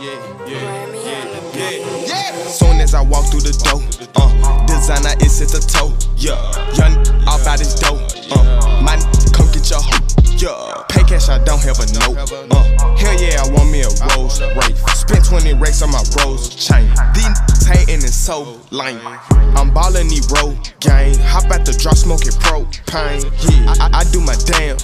yeah, yeah, yeah, yeah. Soon as I walk through the door, uh, designer is at the toe, yeah. Young off out his dough, uh, my come get your hoe, yeah. Pay cash, I don't have a note, uh. Hell yeah, I want me a Rolls, Royce. Spent 20 racks on my rose chain. These hating is so lame. I'm ballin' these road gang. Hop out the drop smoking propane. Yeah, I, I, I do my damn.